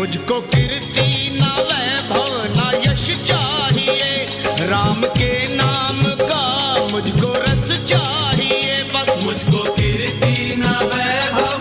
मुझको कीर्ति न वैभव, न यश चाहिए। राम के नाम का मुझको रस चाहिए। बस मुझको कीर्ति न वैभव।